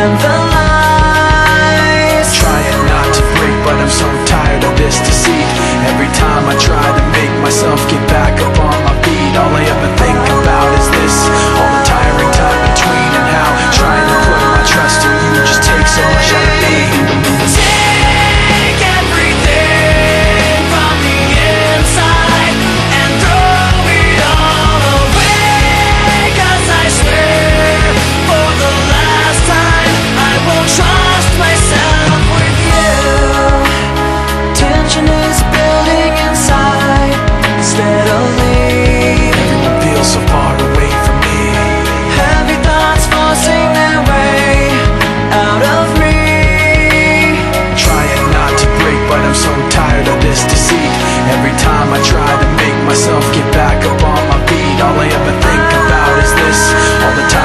and the lies. Trying not to break, but I'm so tired of this deceit. Every time I try to make myself get back time I try to make myself get back up on my feet. All I ever think about is this all the time